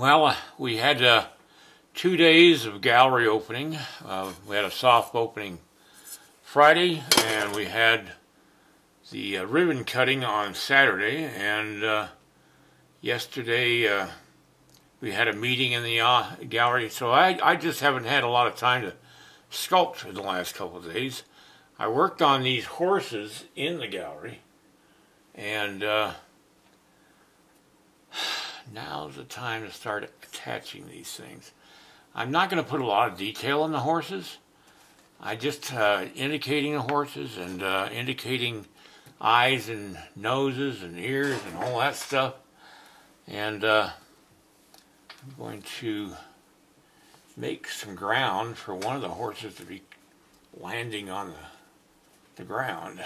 Well, uh, we had uh, two days of gallery opening. Uh, we had a soft opening Friday, and we had the uh, ribbon cutting on Saturday. And uh, yesterday uh, we had a meeting in the gallery. So I, I just haven't had a lot of time to sculpt in the last couple of days. I worked on these horses in the gallery, and now's the time to start attaching these things. I'm not going to put a lot of detail on the horses. I just uh, indicating the horses and uh, indicating eyes and noses and ears and all that stuff. And uh, I'm going to make some ground for one of the horses to be landing on the, the ground.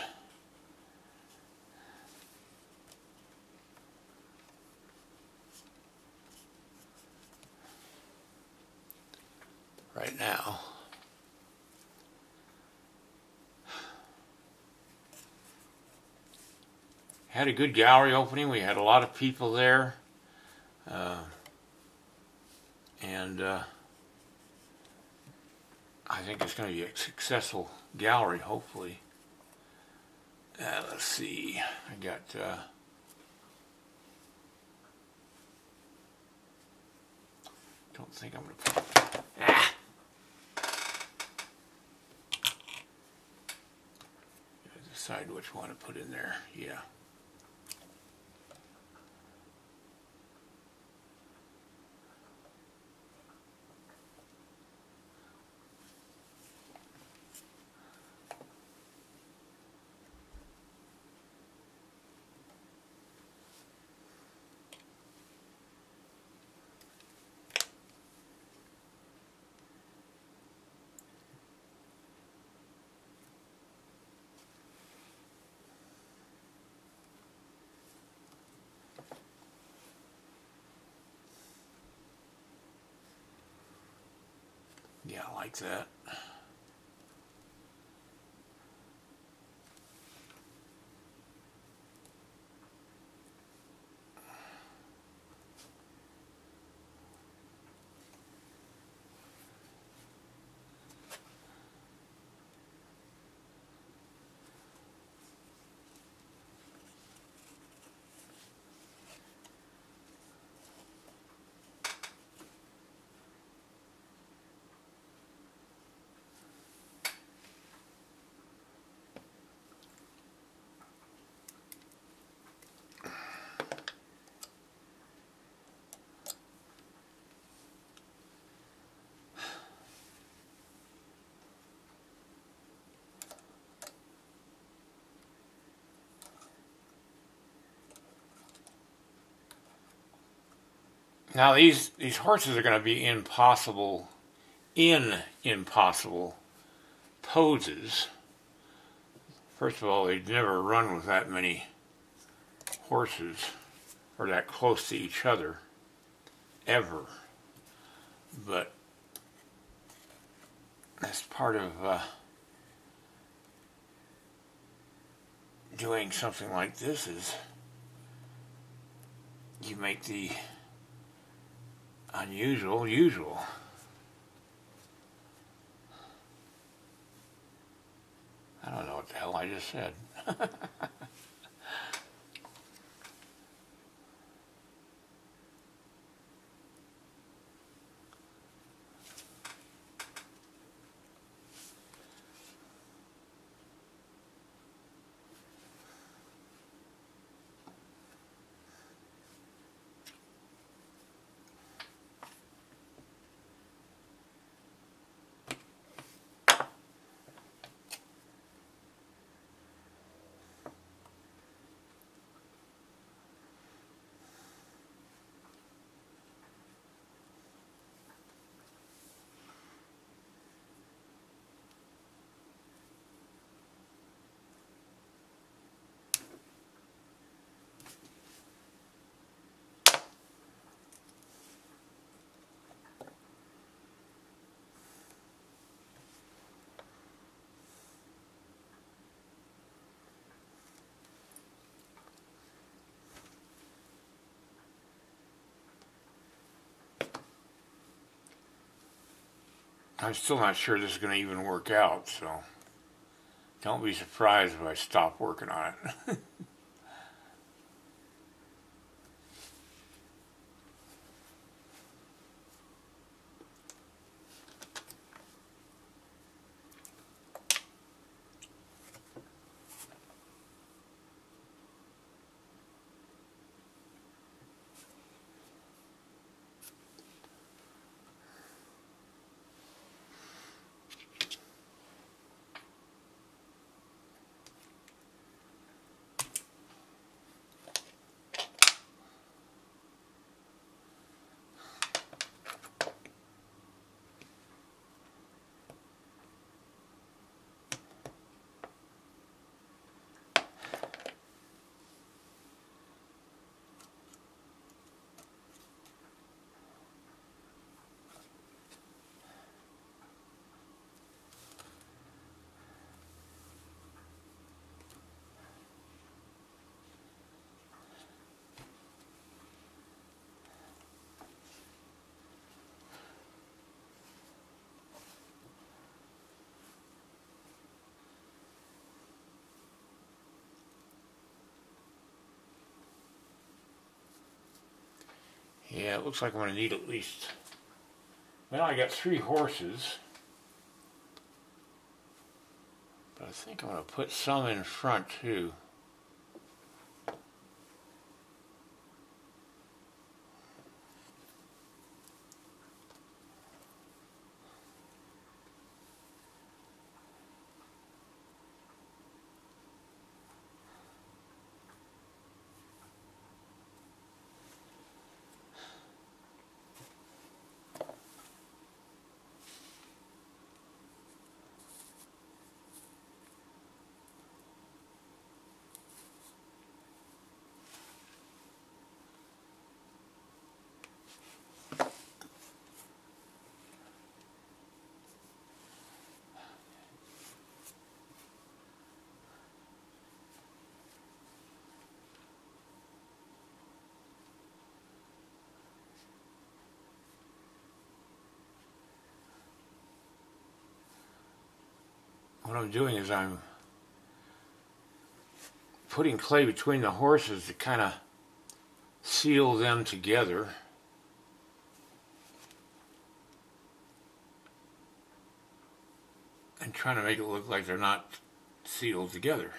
Right now. Had a good gallery opening. We had a lot of people there. Uh, and uh, I think it's going to be a successful gallery, hopefully. Uh, let's see. I got. Uh, don't think I'm going to. Ah! Decide which one to put in there. Yeah. Yeah, I like that. Now these these horses are going to be impossible, in impossible poses. First of all, they'd never run with that many horses or that close to each other ever. But that's part of uh, doing something like this is you make the unusual usual. I don't know what the hell I just said. I'm still not sure this is going to even work out, so don't be surprised if I stop working on it. Yeah, it looks like I'm going to need at least, well, I got three horses. But I think I'm going to put some in front too. What I'm doing is I'm putting clay between the horses to kind of seal them together. And trying to make it look like they're not sealed together.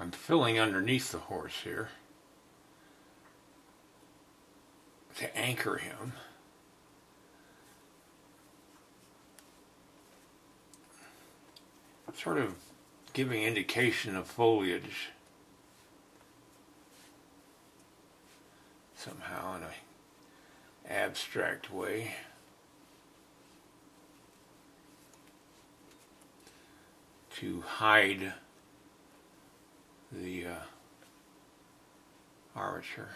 I'm filling underneath the horse here to anchor him. Sort of giving indication of foliage somehow in an abstract way. To hide the uh, armature.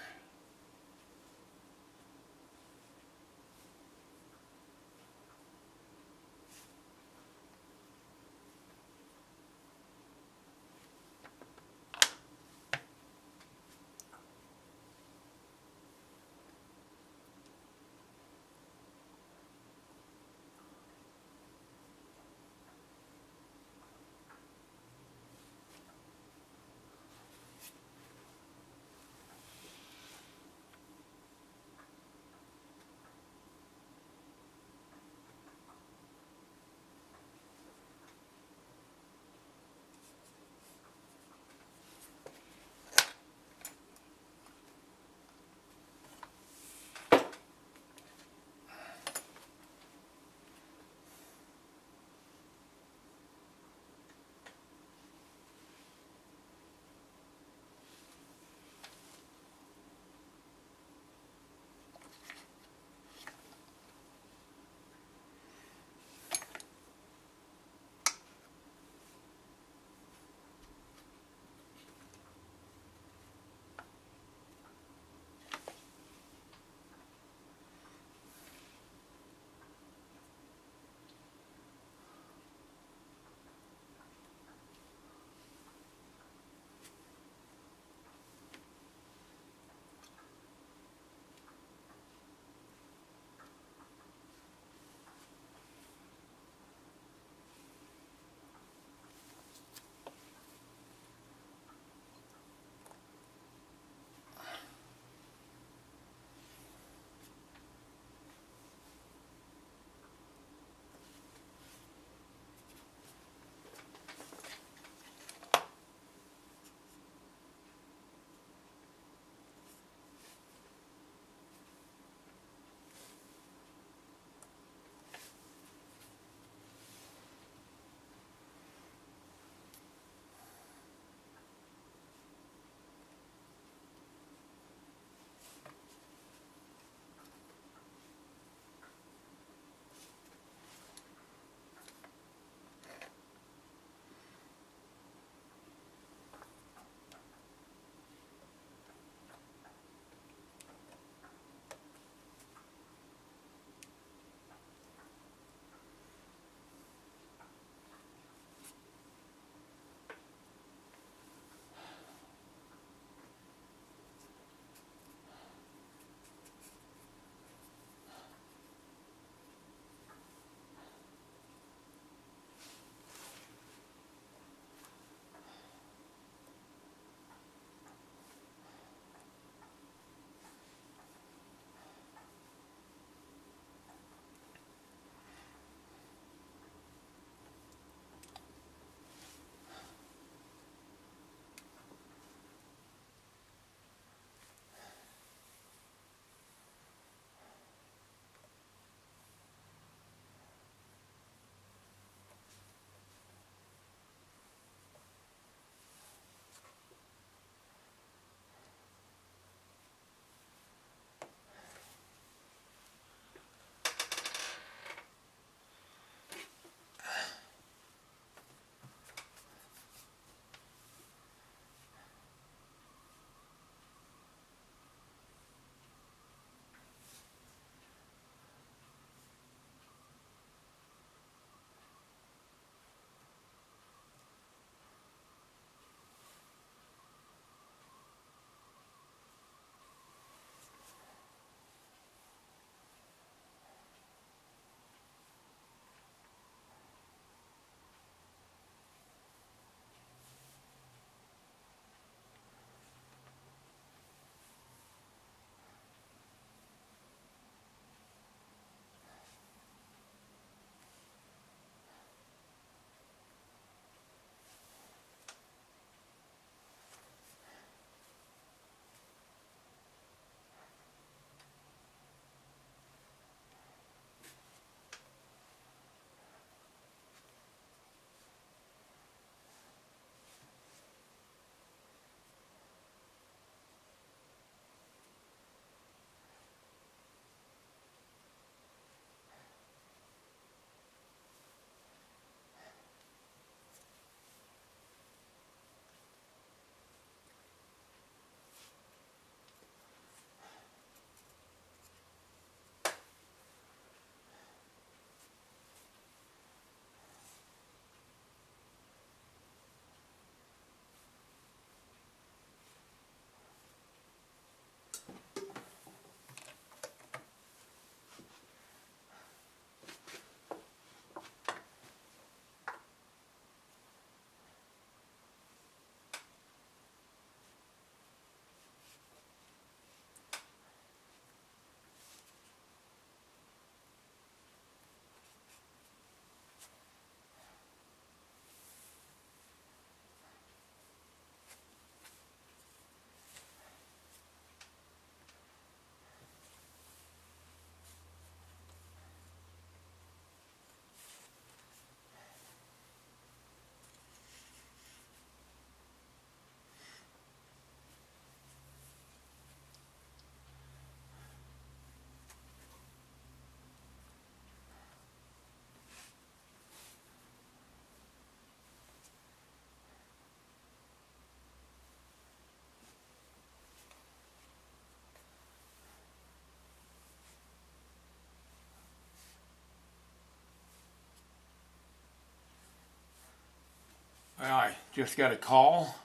Just got a call.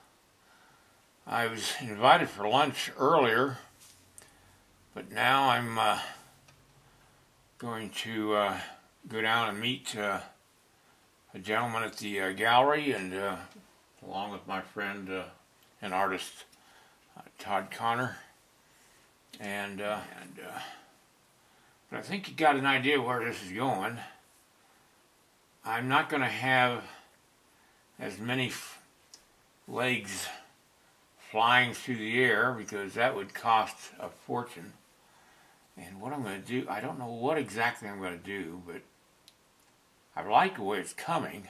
I was invited for lunch earlier, but now I'm uh, going to uh, go down and meet uh, a gentleman at the uh, gallery, and uh, along with my friend uh, and artist Todd Connor, and and. but I think you got an idea where this is going. I'm not going to have as many legs flying through the air because that would cost a fortune. And what I'm going to do, I don't know what exactly I'm going to do, but I like the way it's coming.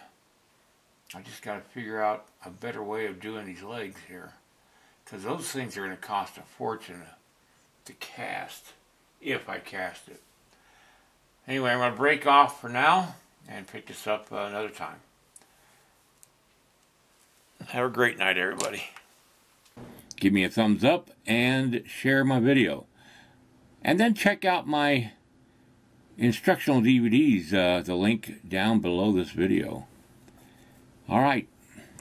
I just got to figure out a better way of doing these legs here. Because those things are going to cost a fortune to cast, if I cast it. Anyway, I'm going to break off for now and pick this up another time. Have a great night, everybody. Give me a thumbs up and share my video. And then check out my instructional DVDs, uh, the link down below this video. All right,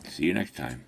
see you next time.